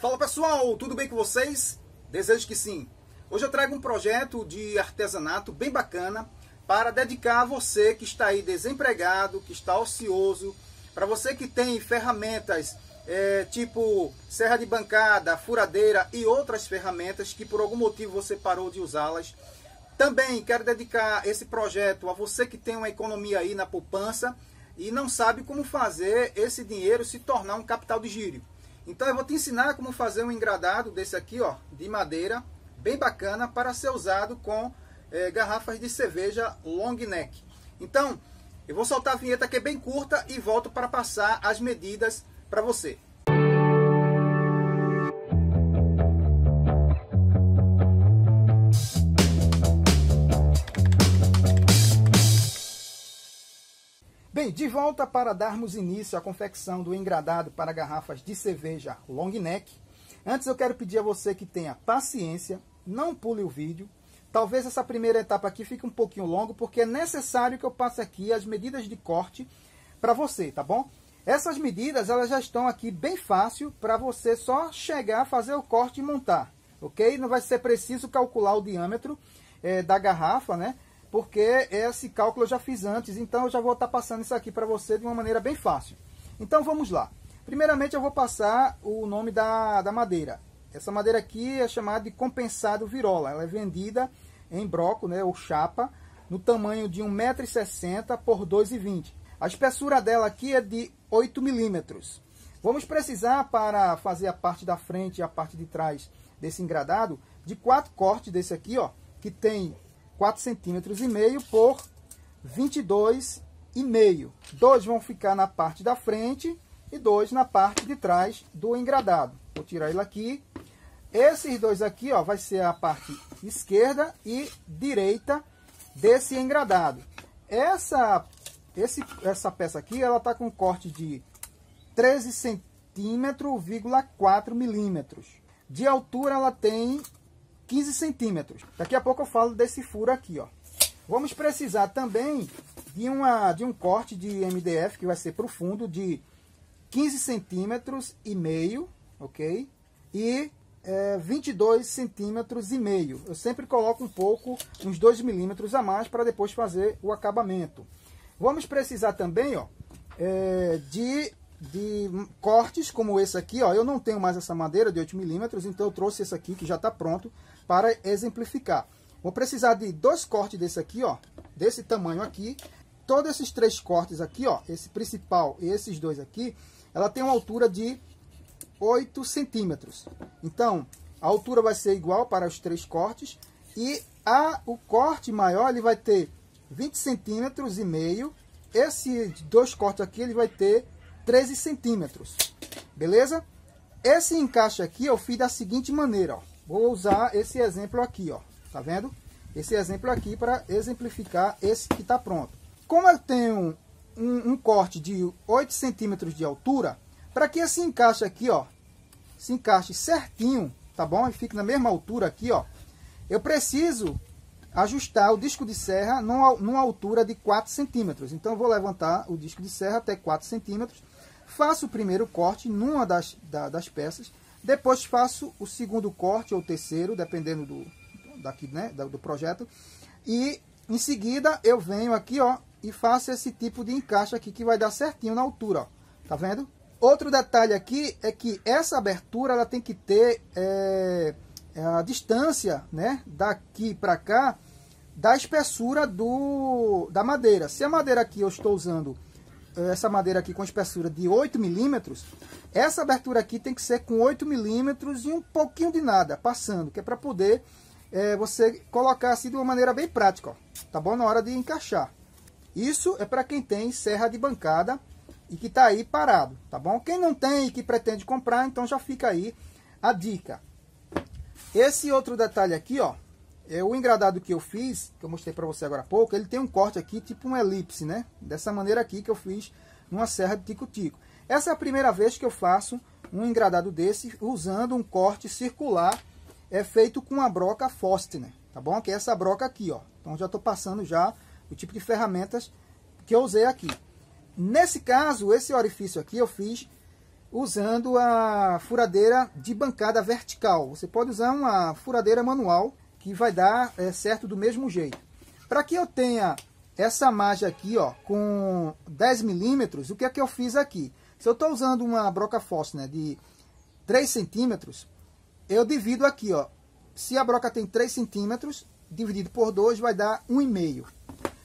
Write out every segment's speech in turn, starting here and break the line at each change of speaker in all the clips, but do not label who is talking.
Fala pessoal, tudo bem com vocês? Desejo que sim. Hoje eu trago um projeto de artesanato bem bacana para dedicar a você que está aí desempregado, que está ocioso, para você que tem ferramentas é, tipo serra de bancada, furadeira e outras ferramentas que por algum motivo você parou de usá-las. Também quero dedicar esse projeto a você que tem uma economia aí na poupança e não sabe como fazer esse dinheiro se tornar um capital de giro. Então eu vou te ensinar como fazer um engradado desse aqui, ó, de madeira, bem bacana para ser usado com é, garrafas de cerveja long neck. Então, eu vou soltar a vinheta que é bem curta e volto para passar as medidas para você. Bem, de volta para darmos início à confecção do engradado para garrafas de cerveja long neck. Antes eu quero pedir a você que tenha paciência, não pule o vídeo. Talvez essa primeira etapa aqui fique um pouquinho longo, porque é necessário que eu passe aqui as medidas de corte para você, tá bom? Essas medidas elas já estão aqui bem fácil para você só chegar, fazer o corte e montar, ok? Não vai ser preciso calcular o diâmetro é, da garrafa, né? Porque esse cálculo eu já fiz antes, então eu já vou estar passando isso aqui para você de uma maneira bem fácil. Então vamos lá. Primeiramente eu vou passar o nome da, da madeira. Essa madeira aqui é chamada de compensado virola. Ela é vendida em broco, né, ou chapa, no tamanho de 1,60m por 2,20m. A espessura dela aqui é de 8 milímetros. Vamos precisar, para fazer a parte da frente e a parte de trás desse engradado, de quatro cortes desse aqui, ó, que tem 4 centímetros e meio por 22 e meio. Dois vão ficar na parte da frente e dois na parte de trás do engradado. Vou tirar ele aqui. Esses dois aqui, ó, vai ser a parte esquerda e direita desse engradado. Essa, esse, essa peça aqui, ela tá com corte de 13 centímetros, 4 milímetros. De altura, ela tem 15 centímetros. Daqui a pouco eu falo desse furo aqui, ó. Vamos precisar também de, uma, de um corte de MDF que vai ser profundo de 15 centímetros e meio, ok? E é, 22 centímetros e meio. Eu sempre coloco um pouco, uns 2 milímetros a mais para depois fazer o acabamento. Vamos precisar também, ó, é, de de cortes como esse aqui, ó. Eu não tenho mais essa madeira de 8 milímetros, então eu trouxe esse aqui que já está pronto para exemplificar. Vou precisar de dois cortes desse aqui, ó, desse tamanho aqui. Todos esses três cortes aqui, ó, esse principal e esses dois aqui, ela tem uma altura de 8 centímetros. Então, a altura vai ser igual para os três cortes e a, o corte maior ele vai ter 20 centímetros e meio. Esses dois cortes aqui ele vai ter 13 centímetros, beleza? Esse encaixe aqui eu fiz da seguinte maneira, ó. Vou usar esse exemplo aqui, ó. Tá vendo? Esse exemplo aqui para exemplificar esse que está pronto. Como eu tenho um, um corte de 8 centímetros de altura, para que esse encaixe aqui, ó, se encaixe certinho, tá bom? E fique na mesma altura aqui, ó. Eu preciso ajustar o disco de serra numa, numa altura de 4 centímetros. Então, eu vou levantar o disco de serra até 4 centímetros Faço o primeiro corte numa das, da, das peças, depois faço o segundo corte ou terceiro, dependendo do, daqui, né, do projeto, e em seguida eu venho aqui ó, e faço esse tipo de encaixe aqui que vai dar certinho na altura, ó, tá vendo? Outro detalhe aqui é que essa abertura ela tem que ter é, é a distância né, daqui para cá da espessura do, da madeira. Se a madeira aqui eu estou usando essa madeira aqui com espessura de 8 milímetros, essa abertura aqui tem que ser com 8 milímetros e um pouquinho de nada, passando, que é para poder é, você colocar assim de uma maneira bem prática, ó, tá bom? Na hora de encaixar. Isso é para quem tem serra de bancada e que está aí parado, tá bom? Quem não tem e que pretende comprar, então já fica aí a dica. Esse outro detalhe aqui, ó, o engradado que eu fiz, que eu mostrei para você agora há pouco, ele tem um corte aqui, tipo um elipse, né? Dessa maneira aqui que eu fiz numa serra de tico-tico. Essa é a primeira vez que eu faço um engradado desse usando um corte circular é feito com a broca Fostner, tá bom? Que é essa broca aqui, ó. Então já estou passando já o tipo de ferramentas que eu usei aqui. Nesse caso, esse orifício aqui eu fiz usando a furadeira de bancada vertical. Você pode usar uma furadeira manual que vai dar é, certo do mesmo jeito. Para que eu tenha essa margem aqui ó, com 10 milímetros, o que é que eu fiz aqui? Se eu estou usando uma broca Forstner de 3 centímetros, eu divido aqui. Ó. Se a broca tem 3 centímetros, dividido por 2 vai dar 1,5.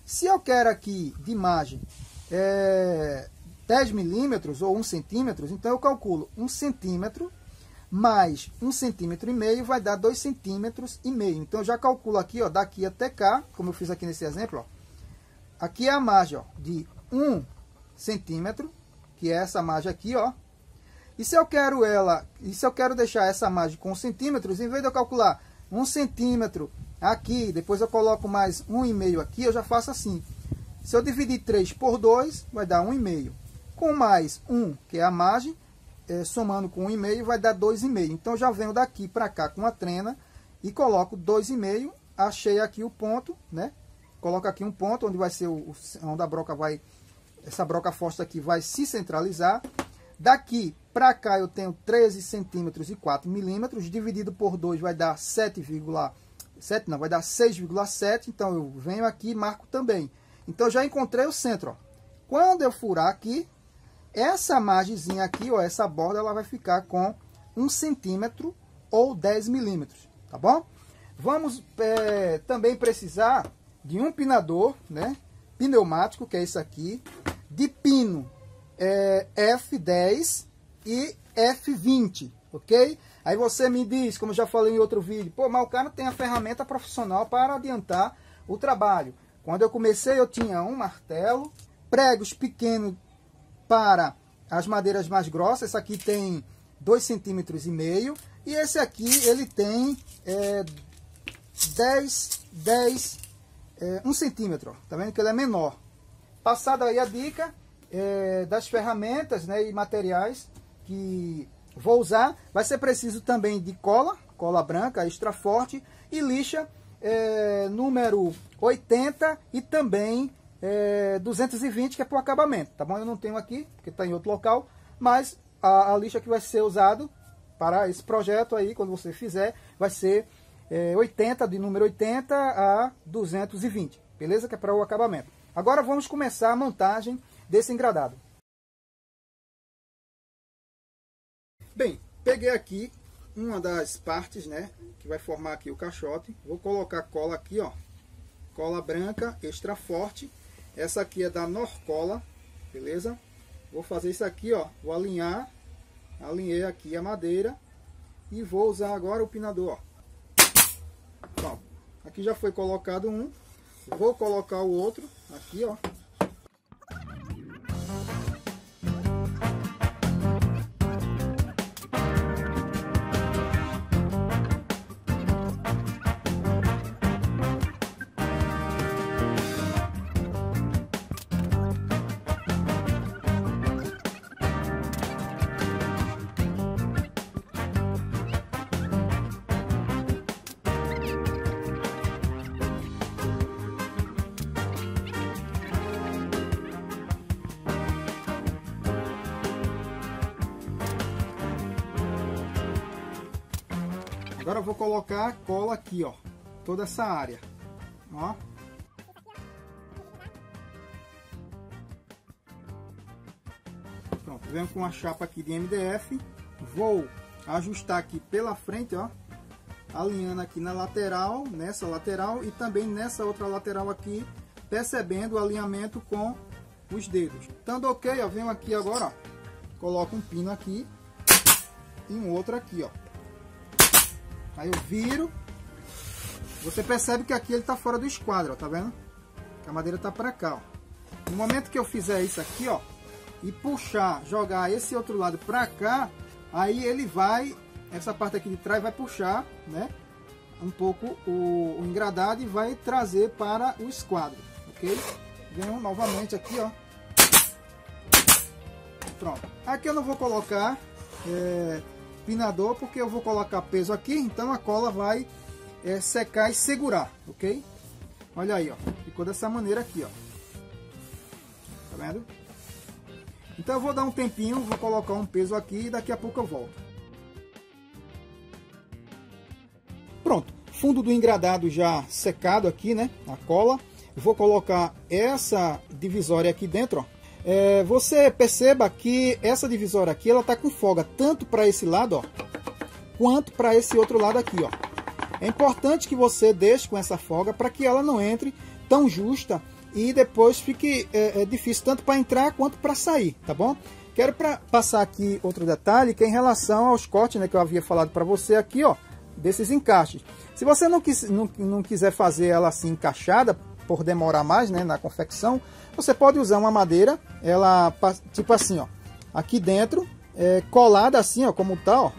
Se eu quero aqui de margem é, 10 milímetros ou 1 centímetro, então eu calculo 1 centímetro mais 1 centímetro e meio vai dar 2 centímetros e meio. Então eu já calculo aqui, ó, daqui até cá, como eu fiz aqui nesse exemplo, ó, aqui é a margem ó, de 1 centímetro, que é essa margem aqui, ó. E se eu quero ela, e se eu quero deixar essa margem com centímetros, em vez de eu calcular 1 centímetro aqui, depois eu coloco mais 1,5 aqui, eu já faço assim. Se eu dividir 3 por 2, vai dar 1,5 com mais 1, que é a margem, é, somando com 1,5 vai dar 2,5. Então já venho daqui para cá com a trena e coloco 2,5, achei aqui o ponto, né? Coloco aqui um ponto onde vai ser o, onde a broca vai, essa broca forte aqui vai se centralizar. Daqui para cá eu tenho 13 centímetros e 4 milímetros, dividido por 2 vai dar 7,7, não, vai dar 6,7, então eu venho aqui e marco também. Então já encontrei o centro, ó. Quando eu furar aqui, essa margemzinha aqui, ó, essa borda, ela vai ficar com 1 centímetro ou 10 milímetros, tá bom? Vamos é, também precisar de um pinador, né? Pneumático, que é isso aqui, de pino é, F10 e F20, ok? Aí você me diz, como já falei em outro vídeo, pô, mas o cara tem a ferramenta profissional para adiantar o trabalho. Quando eu comecei eu tinha um martelo, pregos pequenos para as madeiras mais grossas, esse aqui tem 2,5 centímetros e esse aqui ele tem é, 10, 10, é, 1 centímetro, tá vendo que ele é menor. Passada aí a dica é, das ferramentas né, e materiais que vou usar, vai ser preciso também de cola, cola branca extra forte e lixa é, número 80 e também é, 220, que é para o acabamento, tá bom? Eu não tenho aqui, porque está em outro local, mas a, a, lixa que vai ser usado para esse projeto aí, quando você fizer, vai ser é, 80, de número 80 a 220, beleza? Que é para o acabamento. Agora vamos começar a montagem desse engradado. Bem, peguei aqui uma das partes, né, que vai formar aqui o caixote. Vou colocar cola aqui, ó, cola branca extra forte essa aqui é da Norcola, beleza? Vou fazer isso aqui, ó. Vou alinhar. Alinhei aqui a madeira. E vou usar agora o pinador, ó. aqui já foi colocado um. Vou colocar o outro aqui, ó. Agora eu vou colocar cola aqui, ó. Toda essa área. Ó. Pronto, venho com a chapa aqui de MDF. Vou ajustar aqui pela frente, ó. Alinhando aqui na lateral, nessa lateral e também nessa outra lateral aqui, percebendo o alinhamento com os dedos. Estando ok, ó, venho aqui agora, ó. Coloco um pino aqui e um outro aqui, ó. Aí eu viro. Você percebe que aqui ele está fora do esquadro, ó, tá vendo? A madeira está para cá, ó. No momento que eu fizer isso aqui, ó, e puxar, jogar esse outro lado para cá, aí ele vai, essa parte aqui de trás vai puxar, né? Um pouco o, o engradado e vai trazer para o esquadro, ok? Venho novamente aqui, ó. Pronto. Aqui eu não vou colocar é, pinador porque eu vou colocar peso aqui, então a cola vai é, secar e segurar, ok? Olha aí, ó, ficou dessa maneira aqui, ó. Tá vendo? Então eu vou dar um tempinho, vou colocar um peso aqui e daqui a pouco eu volto. Pronto, fundo do engradado já secado aqui, né? A cola. Vou colocar essa divisória aqui dentro, ó. É, você perceba que essa divisória aqui, ela tá com folga tanto para esse lado, ó, quanto para esse outro lado aqui, ó. É importante que você deixe com essa folga para que ela não entre tão justa e depois fique é, é difícil tanto para entrar quanto para sair, tá bom? Quero pra, passar aqui outro detalhe que é em relação aos cortes, né, que eu havia falado para você aqui, ó, desses encaixes. Se você não, quis, não, não quiser fazer ela assim encaixada, por demorar mais, né, na confecção, você pode usar uma madeira, ela tipo assim, ó, aqui dentro, é, colada assim, ó, como tá, ó,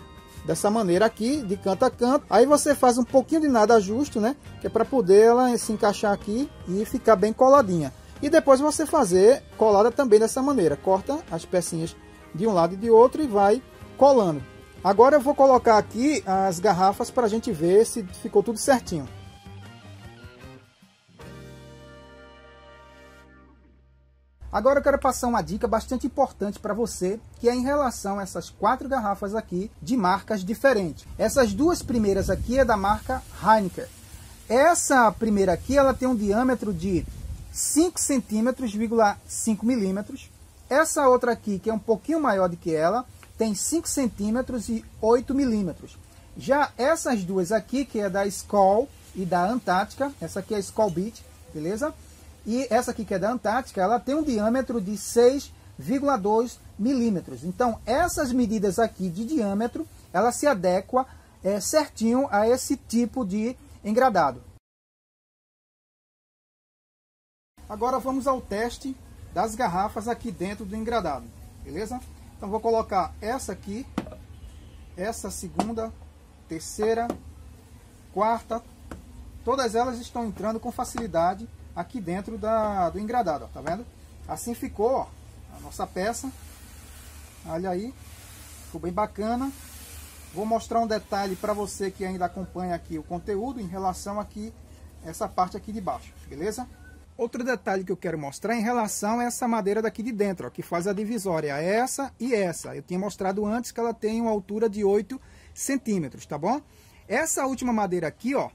dessa maneira aqui, de canto a canto. Aí você faz um pouquinho de nada justo, né? Que é para poder ela se encaixar aqui e ficar bem coladinha. E depois você fazer colada também dessa maneira. Corta as pecinhas de um lado e de outro e vai colando. Agora eu vou colocar aqui as garrafas para a gente ver se ficou tudo certinho. Agora eu quero passar uma dica bastante importante para você, que é em relação a essas quatro garrafas aqui de marcas diferentes. Essas duas primeiras aqui é da marca Heineken. Essa primeira aqui ela tem um diâmetro de 5 centímetros, 5 milímetros. Essa outra aqui, que é um pouquinho maior do que ela, tem 5 centímetros e 8 milímetros. Já essas duas aqui, que é da Skoll e da Antártica, essa aqui é a Skoll Beach, beleza? E essa aqui que é da Antártica, ela tem um diâmetro de 6,2 milímetros. Então, essas medidas aqui de diâmetro, ela se adequa é, certinho a esse tipo de engradado. Agora vamos ao teste das garrafas aqui dentro do engradado, beleza? Então vou colocar essa aqui, essa segunda, terceira, quarta, todas elas estão entrando com facilidade aqui dentro da, do engradado, ó, tá vendo? Assim ficou ó, a nossa peça. Olha aí, ficou bem bacana. Vou mostrar um detalhe para você que ainda acompanha aqui o conteúdo em relação aqui essa parte aqui de baixo, beleza? Outro detalhe que eu quero mostrar em relação a essa madeira daqui de dentro, ó, que faz a divisória, essa e essa. Eu tinha mostrado antes que ela tem uma altura de 8 centímetros, tá bom? Essa última madeira aqui, ó,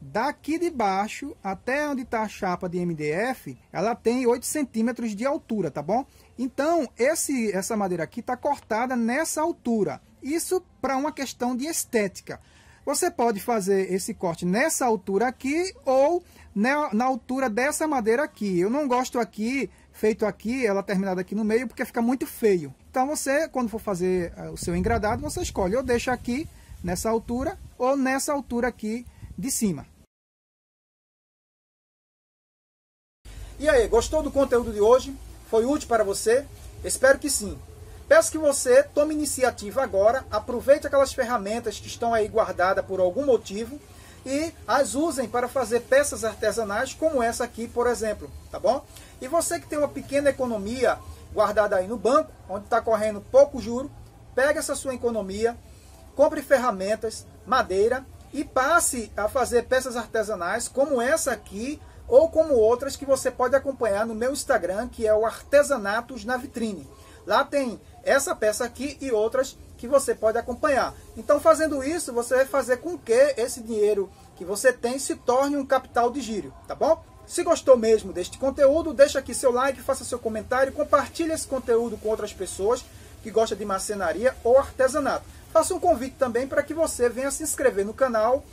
Daqui de baixo até onde está a chapa de MDF, ela tem 8 centímetros de altura, tá bom? Então, esse, essa madeira aqui está cortada nessa altura. Isso para uma questão de estética. Você pode fazer esse corte nessa altura aqui ou na, na altura dessa madeira aqui. Eu não gosto aqui, feito aqui, ela terminada aqui no meio, porque fica muito feio. Então você, quando for fazer eh, o seu engradado, você escolhe ou deixa aqui nessa altura ou nessa altura aqui de cima. E aí, gostou do conteúdo de hoje? Foi útil para você? Espero que sim. Peço que você tome iniciativa agora, aproveite aquelas ferramentas que estão aí guardadas por algum motivo e as usem para fazer peças artesanais como essa aqui, por exemplo, tá bom? E você que tem uma pequena economia guardada aí no banco, onde está correndo pouco juro, pega essa sua economia, compre ferramentas, madeira e passe a fazer peças artesanais como essa aqui, ou como outras que você pode acompanhar no meu Instagram, que é o Artesanatos na Vitrine. Lá tem essa peça aqui e outras que você pode acompanhar. Então, fazendo isso, você vai fazer com que esse dinheiro que você tem se torne um capital de giro, tá bom? Se gostou mesmo deste conteúdo, deixa aqui seu like, faça seu comentário, compartilhe esse conteúdo com outras pessoas que gostam de marcenaria ou artesanato. Faça um convite também para que você venha se inscrever no canal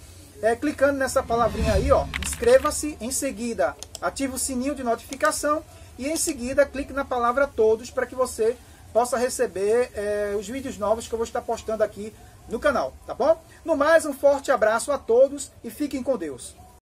é, clicando nessa palavrinha aí, ó, inscreva-se, em seguida ative o sininho de notificação e em seguida clique na palavra todos para que você possa receber é, os vídeos novos que eu vou estar postando aqui no canal, tá bom? No mais, um forte abraço a todos e fiquem com Deus.